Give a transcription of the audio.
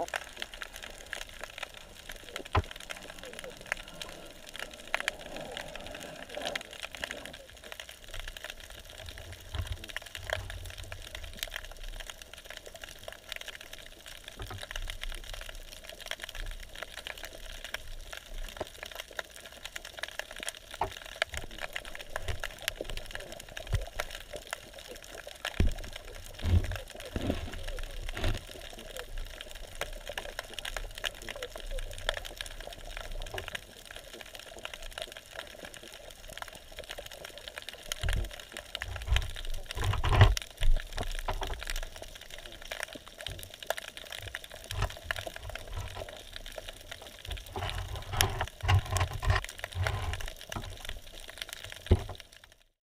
up.